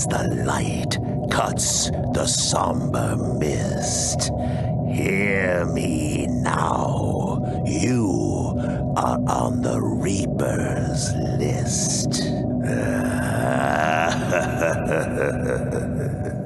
as the light cuts the somber mist. Hear me now. You are on the Reaper's list.